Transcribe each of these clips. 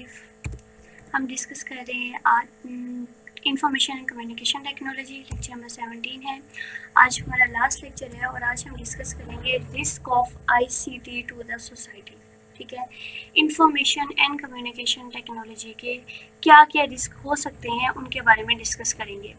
आरिफ हम डिस्कस कर रहे हैं आज information and communication technology lecture number seventeen है। आज हमारा लास्ट लेक्चर है और आज हम डिस्कस करेंगे risk of ICT to the society ठीक है? इंफॉर्मेशन एंड कम्युनिकेशन टेक्नोलॉजी के क्या क्या रिस्क हो सकते हैं, उनके बारे में डिस्कस करेंगे।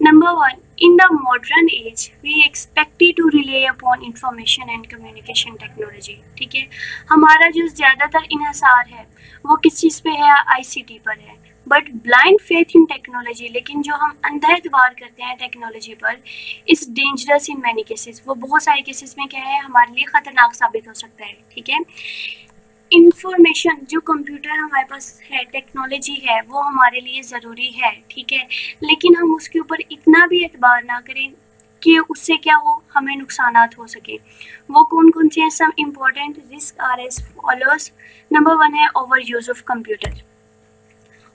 Number one, in the modern age, we expected to rely upon information and communication technology. ठीक है? हमारा जो ज़्यादातर इन्हसार है वो किस चीज़ पे है? आईसीटी पर है। But blind faith in technology लेकिन जो हम अंधा एतबार करते हैं टेक्नोलॉजी पर इस डेंजरस इन मैनी केसेस वो बहुत सारे केसेस में क्या है? हमारे लिए ख़तरनाक साबित हो सकता है ठीक है? इंफॉर्मेशन जो कंप्यूटर हमारे पास है टेक्नोलॉजी है, वो हमारे लिए ज़रूरी है, ठीक है? लेकिन हम उसके ऊपर इतना भी एतबार ना करें कि उससे क्या हो हमें नुकसान हो सके। वो कौन कौन से हैं? Some important risk are as follows number one है over use of computer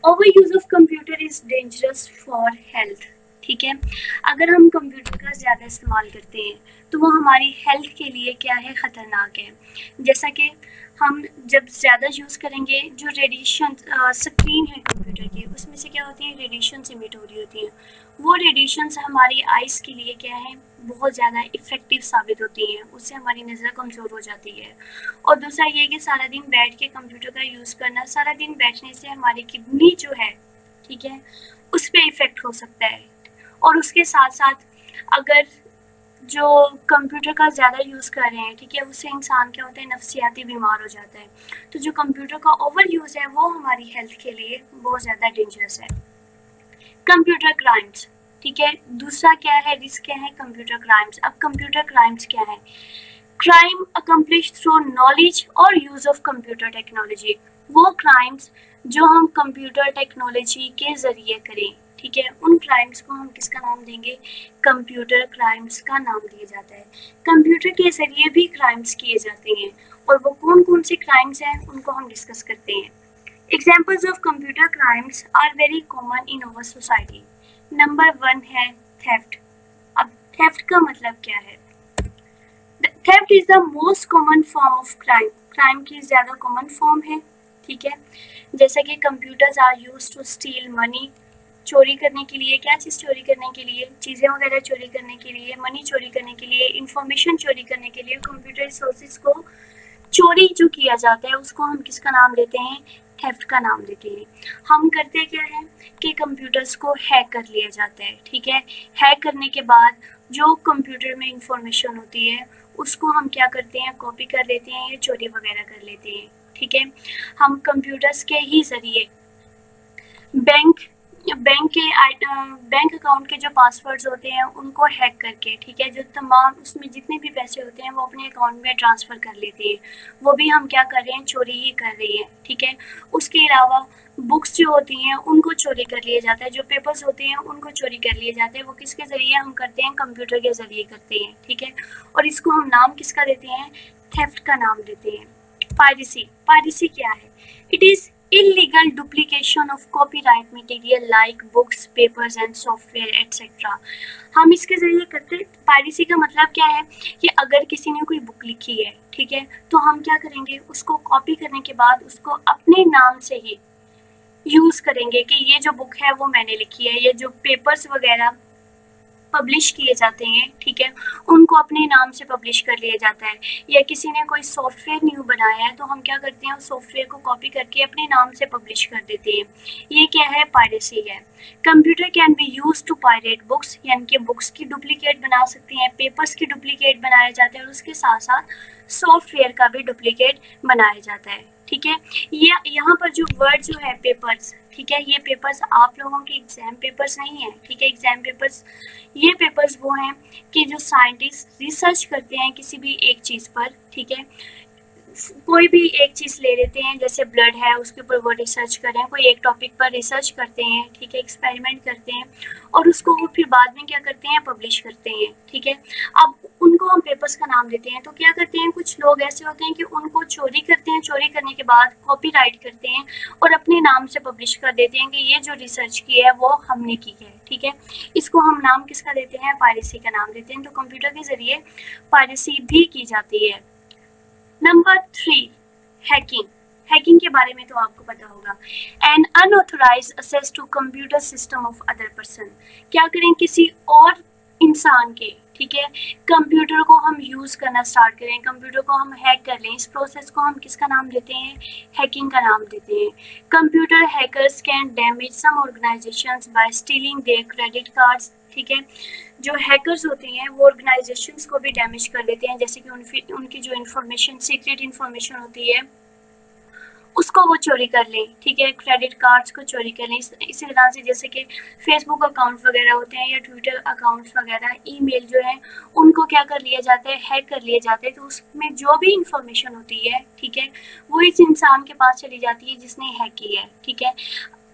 over use of computer is dangerous for health ठीक है? अगर हम कंप्यूटर का ज़्यादा इस्तेमाल करते हैं तो वो हमारी हेल्थ के लिए क्या है? ख़तरनाक है। जैसा कि हम जब ज़्यादा यूज़ करेंगे, जो रेडिएशन स्क्रीन है कंप्यूटर की, उसमें से क्या होती है? रेडिएशन इमिट हो रही होती हैं। वो रेडिएशन हमारी आइज़ के लिए क्या है? बहुत ज़्यादा इफ़ेक्टिव साबित होती हैं। उससे हमारी नज़र कमज़ोर हो जाती है। और दूसरा ये कि सारा दिन बैठ के कंप्यूटर का यूज़ करना, सारा दिन बैठने से हमारी किडनी जो है, ठीक है उस पर इफ़ेक्ट हो सकता है। और उसके साथ साथ अगर जो कंप्यूटर का ज़्यादा यूज़ कर रहे हैं, ठीक है, उससे इंसान क्या होता है, नफसियाती बीमार हो जाता है। तो जो कंप्यूटर का ओवर यूज़ है, वो हमारी हेल्थ के लिए बहुत ज़्यादा डेंजरस है। कंप्यूटर क्राइम्स ठीक है, दूसरा क्या है रिस्क क्या है कंप्यूटर क्राइम्स अब कंप्यूटर क्राइम्स क्या है? क्राइम अकम्पलिश थ्रू नॉलेज और यूज़ ऑफ़ कंप्यूटर टेक्नोलॉजी वो क्राइम्स जो हम कंप्यूटर टेक्नोलॉजी के ज़रिए करें। ठीक है? उन क्राइम्स को हम किसका नाम देंगे? कंप्यूटर क्राइम्स का नाम दिया जाता है। कंप्यूटर के ज़रिए भी क्राइम्स किए जाते हैं और वो कौन कौन से क्राइम्स हैं, उनको हम डिस्कस करते हैं। Examples of computer crimes are very common in our society number one है थेफ्ट अब थेफ्ट का मतलब क्या है? Theft is the most common form of crime crime की ज़्यादा कॉमन फॉर्म है, ठीक है? जैसे कि computers are use to steal money चोरी करने के लिए, क्या चीज़ चोरी करने के लिए, चीज़ें वगैरह चोरी करने के लिए मनी चोरी करने के लिए इंफॉर्मेशन चोरी करने के लिए कंप्यूटर रिसोर्सेज को चोरी जो किया जाता है, उसको हम किसका नाम देते हैं? थेफ्ट का नाम देते हैं। हम करते क्या है? कि कंप्यूटर्स को हैक कर लिया जाता है, ठीक है? हैक करने के बाद जो कंप्यूटर में इंफॉर्मेशन होती है, उसको हम क्या करते हैं? कॉपी कर लेते हैं या चोरी वगैरह कर लेते हैं, ठीक है? हम कंप्यूटर्स के ही ज़रिए बैंक बैंक के बैंक अकाउंट के जो पासवर्ड्स होते हैं, उनको हैक करके, ठीक है, जो तमाम उसमें जितने भी पैसे होते हैं, वो अपने अकाउंट में ट्रांसफ़र कर लेते हैं। वो भी हम क्या कर रहे हैं, चोरी ही कर रहे हैं, ठीक है? उसके अलावा बुक्स जो होती हैं, उनको चोरी कर लिया जाता है, जो पेपर्स होते हैं, उनको चोरी कर लिए जाते हैं। वो किसके ज़रिए हम करते हैं? कंप्यूटर के ज़रिए करते हैं, ठीक है? और इसको हम नाम किसका देते हैं? थेफ्ट का नाम देते हैं। पायरेसी पायरेसी क्या है? It is illegal duplication of copyright material like books, papers and software etc. हम इसके ज़रिए करते पायरेसी का मतलब क्या है कि अगर किसी ने कोई बुक लिखी है ठीक है तो हम क्या करेंगे उसको कॉपी करने के बाद उसको अपने नाम से ही यूज़ करेंगे कि ये जो बुक है वो मैंने लिखी है ये जो पेपर्स वगैरह पब्लिश किए जाते हैं, ठीक है? उनको अपने नाम से पब्लिश कर लिया जाता है। या किसी ने कोई सॉफ्टवेयर न्यू बनाया है तो हम क्या करते हैं, उस सॉफ्टवेयर को कॉपी करके अपने नाम से पब्लिश कर देते हैं। ये क्या है? पायरेसी है। Computer can be use to pirate books यानी कि बुक्स की डुप्लीकेट बना सकते हैं पेपर्स की डुप्लीकेट बनाए जाते हैं, और उसके साथ साथ सॉफ्टवेयर का भी डुप्लीकेट बनाया जाता है। ठीक है? ये, यहाँ पर जो वर्ड जो है पेपर्स ठीक है? ये पेपर्स आप लोगों के एग्ज़ाम पेपर्स नहीं है, ठीक है? एग्ज़ाम पेपर्स ये पेपर्स वो हैं कि जो साइंटिस्ट रिसर्च करते हैं किसी भी एक चीज़ पर, ठीक है? कोई भी एक चीज़ ले लेते हैं, जैसे ब्लड है, उसके ऊपर वो रिसर्च करें कोई एक टॉपिक पर रिसर्च करते हैं, ठीक है एक्सपेरिमेंट करते हैं और उसको वो फिर बाद में क्या करते हैं पब्लिश करते हैं, ठीक है। अब उनको हम पेपर्स का नाम देते हैं तो क्या करते हैं, कुछ लोग ऐसे होते हैं कि उनको चोरी करते हैं, चोरी करने के बाद कॉपी करते हैं और अपने नाम से पब्लिश कर देते हैं कि ये जो रिसर्च की है, वो हमने की है, ठीक है। इसको हम नाम किसका देते हैं पायरेसी का नाम देते हैं तो कंप्यूटर के ज़रिए पायरेसी भी की जाती है। नंबर थ्री हैकिंग हैकिंग के बारे में तो आपको पता होगा। An unauthorised access to computer system of other person क्या करें किसी और इंसान के, ठीक है? कंप्यूटर को हम यूज़ करना स्टार्ट करें, कंप्यूटर को हम हैक कर लें, इस प्रोसेस को हम किसका नाम देते हैं? हैकिंग का नाम देते हैं। Computer hackers can damage some organisations by stealing their credit cards, ठीक है? जो हैकर्स होते हैं, वो ऑर्गेनाइजेशंस को भी डैमेज कर लेते हैं, जैसे कि उनकी उनकी जो इन्फॉर्मेशन, सीक्रेट इन्फॉर्मेशन होती है उसको वो चोरी कर लें ठीक है? क्रेडिट कार्ड्स को चोरी कर लें। इस, इसी तरह से जैसे कि फेसबुक अकाउंट वगैरह होते हैं या ट्विटर अकाउंट्स वगैरह ईमेल जो है उनको क्या कर लिया जाता है? हैक कर लिया जाता है। तो उसमें जो भी इंफॉर्मेशन होती है ठीक है? वो इस इंसान के पास चली जाती है जिसने हैक की है ठीक है?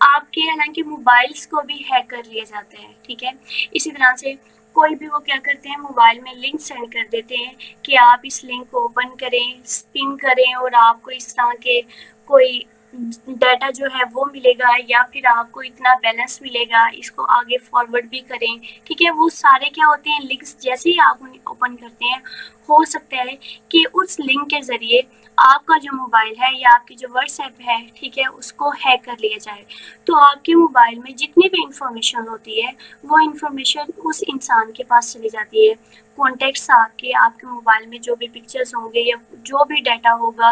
आपके हालाँकि मोबाइल्स को भी हैक कर लिए जाते हैं ठीक है? इसी तरह से कोई भी वो क्या करते हैं मोबाइल में लिंक सेंड कर देते हैं कि आप इस लिंक को ओपन करें स्पिन करें और आपको इस तरह के कोई डाटा जो है वो मिलेगा या फिर आपको इतना बैलेंस मिलेगा, इसको आगे फॉरवर्ड भी करें। ठीक है, वो सारे क्या होते हैं लिंक्स जैसे ही आप उन्हें ओपन करते हैं, हो सकता है कि उस लिंक के ज़रिए आपका जो मोबाइल है या आपकी जो व्हाट्सएप है, ठीक है, उसको हैक कर लिया जाए। तो आपके मोबाइल में जितनी भी इंफॉर्मेशन होती है, वो इंफॉर्मेशन उस इंसान के पास चली जाती है। कॉन्टेक्ट्स आपके आपके मोबाइल में जो भी पिक्चर्स होंगे या जो भी डाटा होगा,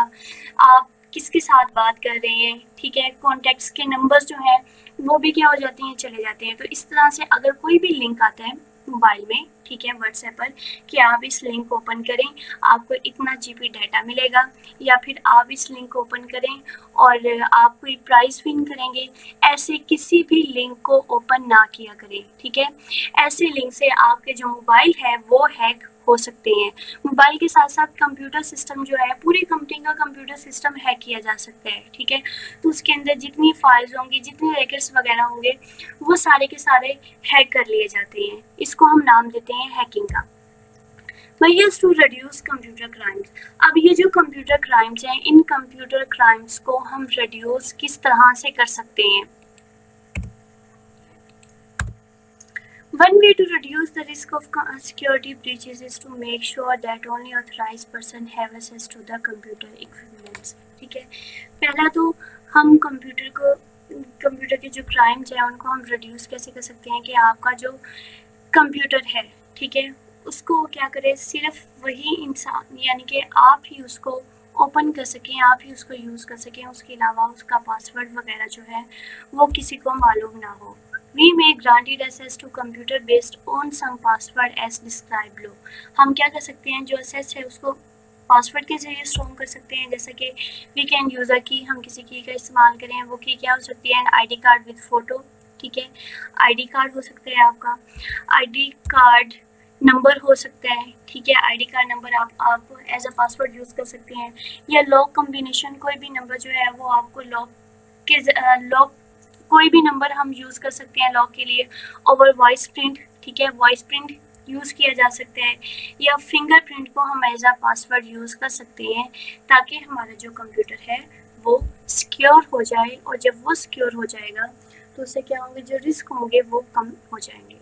आप किसके साथ बात कर रहे हैं, ठीक है? कॉन्टेक्ट्स के नंबर्स जो हैं, वो भी क्या हो जाते हैं, चले जाते हैं। तो इस तरह से अगर कोई भी लिंक आता है मोबाइल में, ठीक है व्हाट्सएप पर, कि आप इस लिंक को ओपन करें, आपको इतना जीबी डाटा मिलेगा, या फिर आप इस लिंक को ओपन करें और आप कोई प्राइस विन करेंगे, ऐसे किसी भी लिंक को ओपन ना किया करें, ठीक है? ऐसे लिंक से आपके जो मोबाइल है, वो हैक हो सकते हैं। मोबाइल के साथ साथ कंप्यूटर सिस्टम जो है, पूरी कंपनी का कंप्यूटर सिस्टम हैक किया जा सकता है, ठीक है? तो उसके अंदर जितनी फाइल्स होंगी, जितने रैकेट्स वगैरह होंगे, वो सारे के सारे हैक कर लिए जाते हैं। इसको हम नाम देते हैं हैकिंग का। Measures to reduce computer crimes अब ये जो कंप्यूटर क्राइम्स हैं, इन कंप्यूटर क्राइम्स को हम रिड्यूस किस तरह से कर सकते हैं? One way to reduce the risk of security breaches is to make sure that only authorized person have access to the computer equipment. ठीक है? पहला तो हम कंप्यूटर को कंप्यूटर के जो क्राइम्स हैं, उनको हम रिड्यूस कैसे कर सकते हैं कि आपका जो कंप्यूटर है, ठीक है? उसको क्या करें? सिर्फ़ वही इंसान, यानी कि आप ही उसको ओपन कर सकें, आप ही उसको यूज़ कर सकें, उसके अलावा उसका पासवर्ड वगैरह जो है, वो किसी को मालूम ना हो। We may granted access to computer based on some password as describe लो हम क्या कर सकते हैं? जो एसेस है, उसको पासवर्ड के ज़रिए स्ट्रॉन्ग कर सकते हैं। जैसे कि वी कैन यूज़र की हम किसी की का इस्तेमाल करें, वो की क्या हो सकती है? आईडी कार्ड विद फ़ोटो ठीक है? आईडी कार्ड हो सकता है आपका। आईडी कार्ड नंबर हो सकता है, ठीक है? आईडी कार्ड नंबर आप आप एज अ पासवर्ड यूज़ कर सकते हैं। या लॉक कम्बिनेशन कोई भी नंबर जो है, वो आपको लॉक के लॉक कोई भी नंबर हम यूज़ कर सकते हैं लॉक के लिए, और वॉइस प्रिंट ठीक है वॉइस प्रिंट यूज़ किया जा सकता है, या फिंगरप्रिंट को हम एज आ पासवर्ड यूज़ कर सकते हैं, ताकि हमारा जो कंप्यूटर है, वो सिक्योर हो जाए, और जब वो सिक्योर हो जाएगा तो उससे क्या होंगे, जो रिस्क होंगे, वो कम हो जाएँगे।